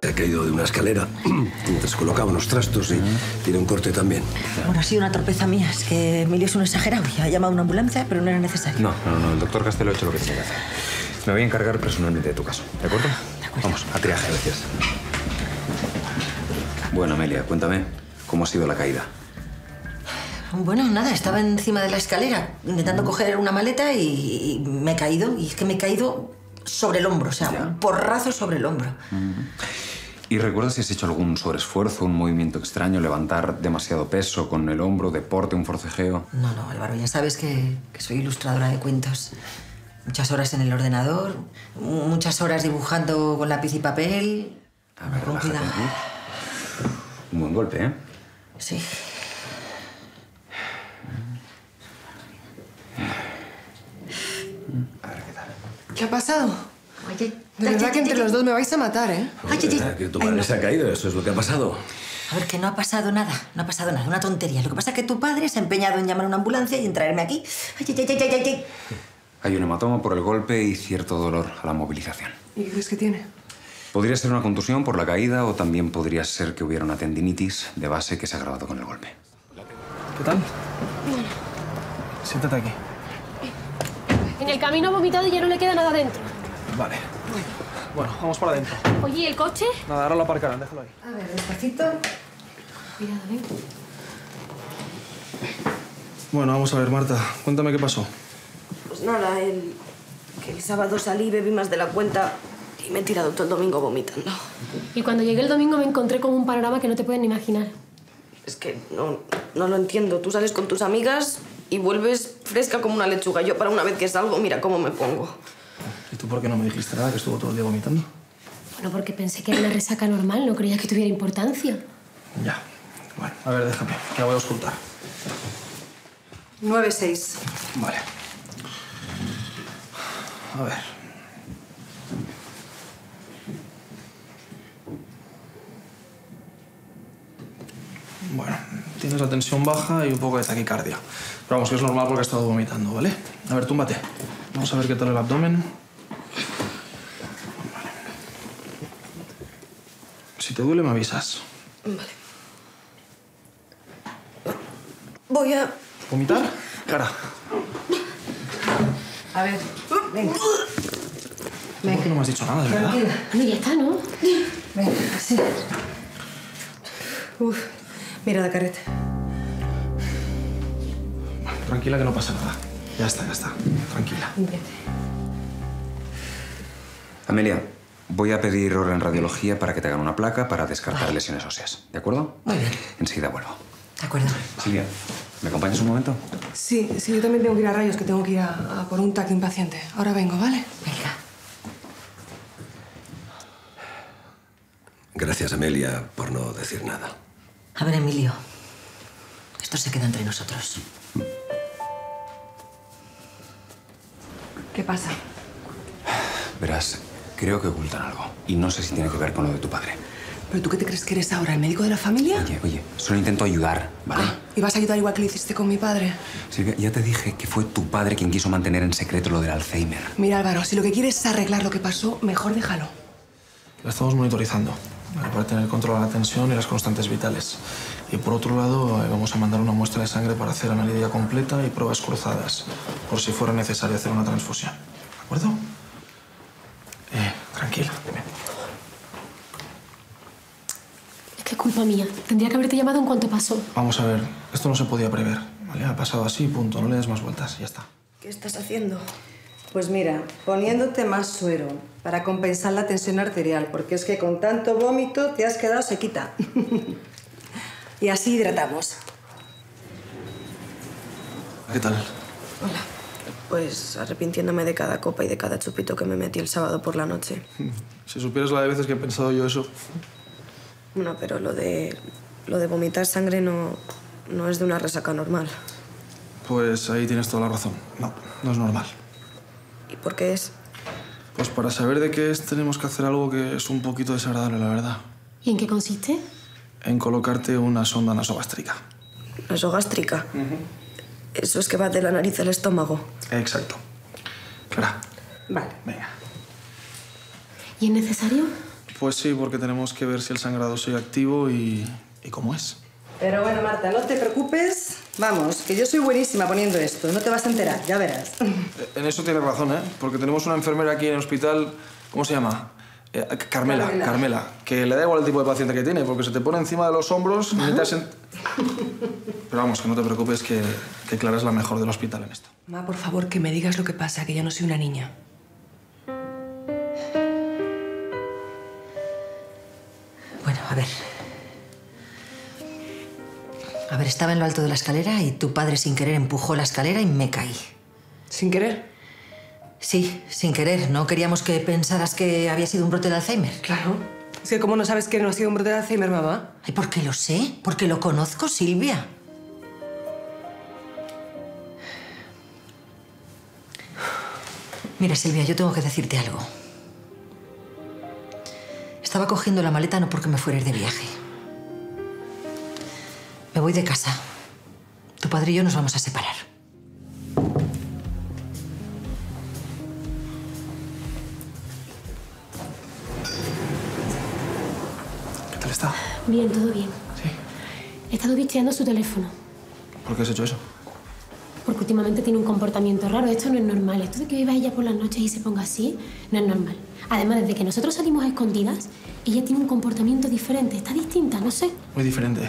Se ha caído de una escalera mientras colocaba unos trastos y tiene un corte también. Bueno, ha sido una torpeza mía. Es que Emilio es un exagerado y ha llamado a una ambulancia, pero no era necesario. No, no, no. El doctor Castelo ha hecho lo que tenía que hacer. Me voy a encargar personalmente de tu caso. ¿De acuerdo? De acuerdo. Vamos, a triaje. Gracias. Bueno, Amelia, cuéntame cómo ha sido la caída. Bueno, nada, estaba encima de la escalera intentando coger una maleta y, y me he caído. Y es que me he caído sobre el hombro, o sea, un porrazo sobre el hombro. ¿Y recuerdas si has hecho algún sobreesfuerzo, un movimiento extraño, levantar demasiado peso con el hombro, deporte, un forcejeo? No, no, Álvaro, ya sabes que, que soy ilustradora de cuentos. Muchas horas en el ordenador, muchas horas dibujando con lápiz y papel. A ver. Un buen golpe, ¿eh? Sí. A ver qué tal. ¿Qué ha pasado? Oye, De verdad que entre los dos me vais a matar, ¿eh? Ay. ¿Verdad Que tu no. se ha caído, eso es lo que ha pasado. A ver, que no ha pasado nada, no ha pasado nada, una tontería. Lo que pasa es que tu padre se ha empeñado en llamar a una ambulancia y en traerme aquí. Ay, ay, ay, ay, ay, ay. Hay un hematoma por el golpe y cierto dolor a la movilización. ¿Y qué crees que tiene? Podría ser una contusión por la caída o también podría ser que hubiera una tendinitis de base que se ha agravado con el golpe. ¿Qué tal? Siéntate aquí. En el camino ha vomitado y ya no le queda nada dentro. Vale. Bueno, vamos para adentro. Oye, ¿y el coche? Nada, ahora lo aparcarán, déjalo ahí. A ver, despacito. Cuidado, ¿eh? Bueno, vamos a ver, Marta. Cuéntame qué pasó. Pues nada, el, que el sábado salí, bebí más de la cuenta y me he tirado todo el domingo vomitando. Y cuando llegué el domingo me encontré con un panorama que no te pueden ni imaginar. Es que no, no lo entiendo. Tú sales con tus amigas y vuelves fresca como una lechuga. Yo para una vez que salgo, mira cómo me pongo. ¿Y tú por qué no me dijiste nada que estuvo todo el día vomitando? Bueno, porque pensé que era una resaca normal, no creía que tuviera importancia. Ya. Bueno, a ver, déjame, que la voy a auscultar. 9-6. Vale. A ver. Bueno, tienes la tensión baja y un poco de taquicardia. Pero vamos, que es normal porque has estado vomitando, ¿vale? A ver, túmbate. Vamos a ver qué tal el abdomen. Vale. Si te duele, me avisas. Voy a... ¿Vomitar? Cara. A ver, venga, ¿Por qué no me has dicho nada, de verdad? tranquila. Bueno, ya está, ¿no? Venga, así. Uf, mira la carreta. Tranquila que no pasa nada. Ya está, ya está. Tranquila. Amelia, voy a pedir hora en radiología para que te hagan una placa para descartar lesiones óseas. ¿De acuerdo? Muy bien. Enseguida vuelvo. De acuerdo. Silvia, ¿me acompañas un momento? Sí, sí, yo también tengo que ir a rayos, que tengo que ir a, a por un tac impaciente. Ahora vengo, ¿vale? Venga. Gracias, Amelia, por no decir nada. A ver, Emilio. Esto se queda entre nosotros. ¿Qué pasa? Verás, creo que ocultan algo. Y no sé si tiene que ver con lo de tu padre. ¿Pero tú qué te crees que eres ahora, el médico de la familia? Oye, oye, solo intento ayudar, ¿vale? Ah, ¿Y vas a ayudar igual que lo hiciste con mi padre? Silvia, ya te dije que fue tu padre quien quiso mantener en secreto lo del Alzheimer. Mira, Álvaro, si lo que quieres es arreglar lo que pasó, mejor déjalo. La estamos monitorizando. Para tener control a la tensión y las constantes vitales. Y por otro lado, eh, vamos a mandar una muestra de sangre para hacer analítica completa y pruebas cruzadas, por si fuera necesario hacer una transfusión. ¿De acuerdo? Eh, tranquila. dime. Es que es culpa mía. Tendría que haberte llamado en cuanto pasó. Vamos a ver, esto no se podía prever. ¿vale? Ha pasado así, punto. No le des más vueltas, ya está. ¿Qué estás haciendo? Pues mira, poniéndote más suero para compensar la tensión arterial, porque es que con tanto vómito te has quedado sequita. y así hidratamos. ¿Qué tal? Pues arrepintiéndome de cada copa y de cada chupito que me metí el sábado por la noche. Si supieras la de veces que he pensado yo eso. No, pero lo de, lo de vomitar sangre no, no es de una resaca normal. Pues ahí tienes toda la razón. No, no es normal. ¿Y por qué es? Pues para saber de qué es tenemos que hacer algo que es un poquito desagradable, la verdad. ¿Y en qué consiste? En colocarte una sonda nasogástrica. Nasogástrica. Eso es que va de la nariz al estómago. Exacto. Clara, Vale. Venga. ¿Y es necesario? Pues sí, porque tenemos que ver si el sangrado sigue activo y, y cómo es. Pero bueno, Marta, no te preocupes. Vamos, que yo soy buenísima poniendo esto. No te vas a enterar, ya verás. Eh, En eso tienes razón, ¿eh? Porque tenemos una enfermera aquí en el hospital, ¿cómo se llama? Eh, Carmela, Carmela. Carmela, que le da igual el tipo de paciente que tiene, porque se te pone encima de los hombros y necesitas... en- Pero vamos, que no te preocupes, que, que Clara es la mejor del hospital en esto. Ma, por favor, que me digas lo que pasa, que ya no soy una niña. Bueno, a ver. A ver, estaba en lo alto de la escalera y tu padre sin querer empujó la escalera y me caí. ¿Sin querer? Sí, sin querer. No queríamos que pensaras que había sido un brote de Alzheimer. Claro. Es que como no sabes que no ha sido un brote de Alzheimer, mamá. Ay, ¿por qué lo sé? Porque lo conozco, Silvia. Mira, Silvia, yo tengo que decirte algo. Estaba cogiendo la maleta no porque me fuera a ir de viaje. Voy de casa. Tu padre y yo nos vamos a separar. ¿Qué tal está? Bien, todo bien. Sí. He estado bicheando su teléfono. ¿Por qué has hecho eso? Porque últimamente tiene un comportamiento raro. Esto no es normal. Esto de que viva ella por las noches y se ponga así, no es normal. Además, desde que nosotros salimos a escondidas, ella tiene un comportamiento diferente. Está distinta, no sé. Muy diferente.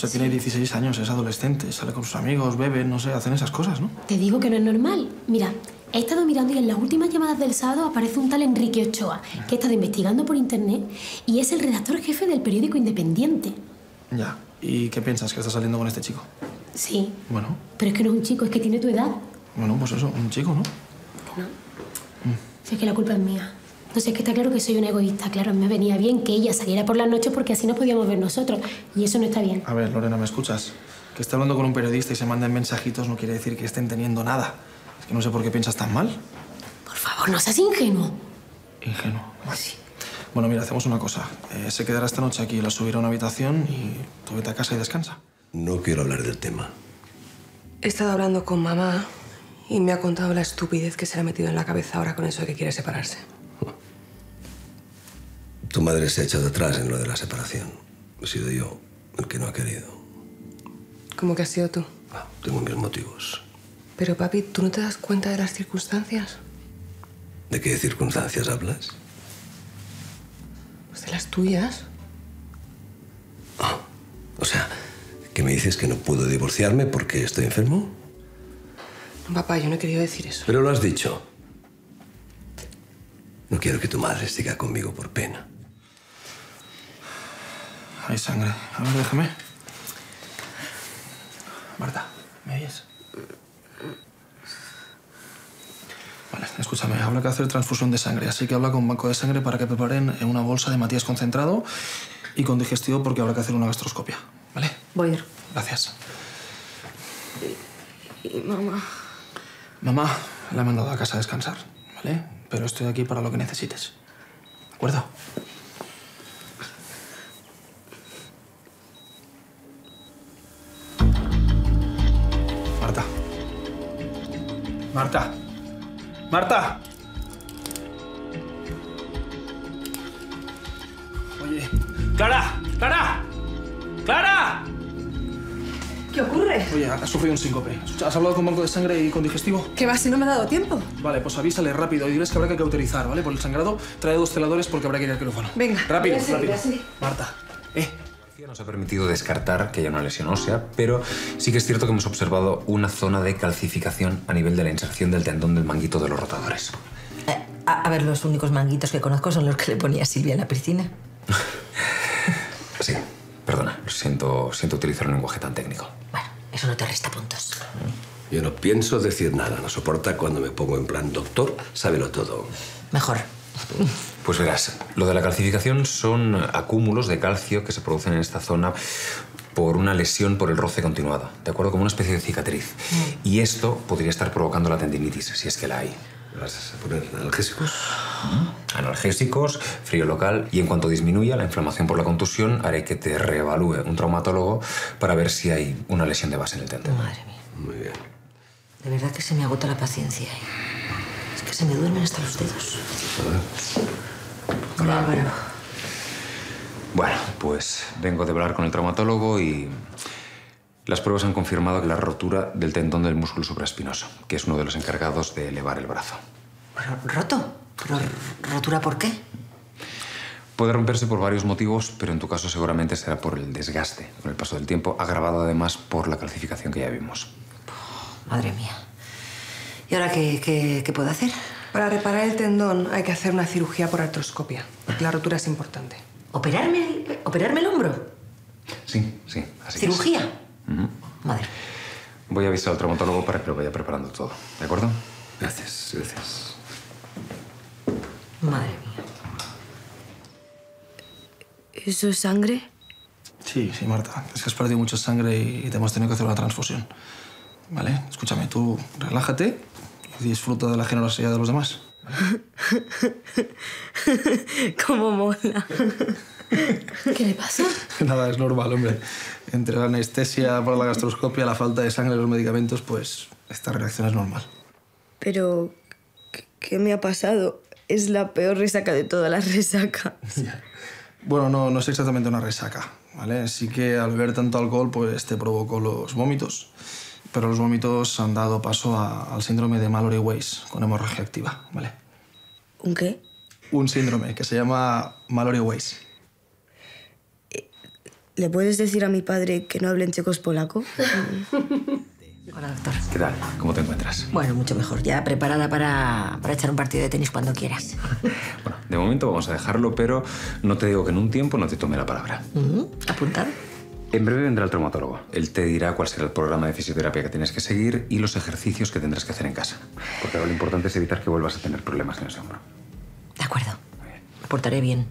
Escucha, tiene 16 años, es adolescente, sale con sus amigos, bebe, no sé, hacen esas cosas, ¿no? Te digo que no es normal. Mira, he estado mirando y en las últimas llamadas del sábado aparece un tal Enrique Ochoa, que he estado investigando por internet y es el redactor jefe del periódico Independiente. Ya. ¿Y qué piensas? ¿Que está saliendo con este chico? Sí, Bueno, pero es que no es un chico, es que tiene tu edad. bueno, pues eso, un chico, ¿no? Si es que la culpa es mía. No sé, es que está claro que soy una egoísta. Claro, me venía bien que ella saliera por las noches porque así nos podíamos ver nosotros. Y eso no está bien. A ver, Lorena, ¿me escuchas? Que esté hablando con un periodista y se manden mensajitos no quiere decir que estén teniendo nada. Es que no sé por qué piensas tan mal. Por favor, no seas ingenuo. Ingenuo. Vale. Bueno, mira, hacemos una cosa. Eh, se quedará esta noche aquí, la subirá a una habitación y tú vete a casa y descansa. No quiero hablar del tema. He estado hablando con mamá y me ha contado la estupidez que se le ha metido en la cabeza ahora con eso de que quiere separarse. Tu madre se ha echado atrás en lo de la separación. He sido yo el que no ha querido. ¿Cómo que has sido tú? Ah, Tengo mis motivos. Pero papi, ¿tú no te das cuenta de las circunstancias? ¿De qué circunstancias hablas? Pues de las tuyas. O sea, ¿que me dices que no puedo divorciarme porque estoy enfermo? No, papá, yo no he querido decir eso. Pero lo has dicho. No quiero que tu madre siga conmigo por pena. Hay sangre. A ver, déjame. Marta, ¿me oyes? Vale, escúchame, habrá que hacer transfusión de sangre, así que habla con banco de sangre para que preparen una bolsa de Matías concentrado y con digestivo porque habrá que hacer una gastroscopia, ¿vale? Voy a ir. Gracias. Y mamá. Mamá, la he mandado a casa a descansar, ¿vale? Pero estoy aquí para lo que necesites. ¿De acuerdo? Marta. Marta. Oye. Clara. Clara. Clara. ¿Qué ocurre? Oye, has sufrido un síncope. ¿Has hablado con banco de sangre y con digestivo? ¿Qué va si no me ha dado tiempo? Vale, pues avísale rápido y diles que habrá que cauterizar, ¿vale? Por el sangrado, trae dos celadores porque habrá que ir al quirófano. Venga, Rápido, voy a seguir rápido. así. Marta, eh. Nos ha permitido descartar que haya una lesión ósea, pero sí que es cierto que hemos observado una zona de calcificación a nivel de la inserción del tendón del manguito de los rotadores. Eh, a, a ver, los únicos manguitos que conozco son los que le ponía Silvia en la piscina. Sí, perdona, siento, siento utilizar un lenguaje tan técnico. Bueno, eso no te resta puntos. Yo no pienso decir nada. No soporta cuando me pongo en plan doctor, sábelo todo. Mejor. Pues verás, lo de la calcificación son acúmulos de calcio que se producen en esta zona por una lesión por el roce continuado, ¿de acuerdo? Como una especie de cicatriz. Y esto podría estar provocando la tendinitis, si es que la hay. ¿Me vas a poner analgésicos? Analgésicos, frío local y en cuanto disminuya la inflamación por la contusión haré que te reevalúe un traumatólogo para ver si hay una lesión de base en el tendón. Madre mía. Muy bien. De verdad que se me agota la paciencia. ¿eh? Se me duermen hasta los dedos. Hola, Álvaro. Bueno, pues vengo de hablar con el traumatólogo y las pruebas han confirmado que la rotura del tendón del músculo supraespinoso, que es uno de los encargados de elevar el brazo. ¿Pero roto? ¿Pero rotura por qué? Puede romperse por varios motivos, pero en tu caso seguramente será por el desgaste con el paso del tiempo, agravado además por la calcificación que ya vimos. Madre mía. ¿Y ahora qué, qué, qué puedo hacer? Para reparar el tendón hay que hacer una cirugía por artroscopia, la rotura es importante. ¿Operarme el, ¿operarme el hombro? Sí, sí, así es. ¿Cirugía? Ujú. Madre. Voy a avisar al traumatólogo para que lo vaya preparando todo, ¿de acuerdo? Gracias, gracias. Madre mía. ¿Eso es sangre? Sí, sí, Marta. Es que has perdido mucha sangre y te hemos tenido que hacer una transfusión. ¿Vale? Escúchame, tú relájate y disfruta de la generosidad de los demás. ¿Cómo mola? ¿Qué le pasa? Nada, es normal, hombre. Entre la anestesia por la gastroscopia, la falta de sangre y los medicamentos, pues esta reacción es normal. Pero, ¿qué, qué me ha pasado? Es la peor resaca de todas las resacas. Bueno, no, no es exactamente una resaca, ¿vale? Sí que al beber tanto alcohol, pues te provocó los vómitos. Pero los vómitos han dado paso a- al síndrome de Mallory-Weiss, con hemorragia activa, ¿vale? ¿Un qué? Un síndrome que se llama Mallory-Weiss. ¿Le puedes decir a mi padre que no hable en checos polaco? Hola, doctor. ¿Qué tal? ¿Cómo te encuentras? Bueno, mucho mejor. Ya preparada para, para echar un partido de tenis cuando quieras. Bueno, de momento vamos a dejarlo, pero no te digo que en un tiempo no te tome la palabra. Ujú, ¿Apuntado? En breve vendrá el traumatólogo. Él te dirá cuál será el programa de fisioterapia que tienes que seguir y los ejercicios que tendrás que hacer en casa. Porque ahora lo importante es evitar que vuelvas a tener problemas en ese hombro. De acuerdo. Me portaré bien.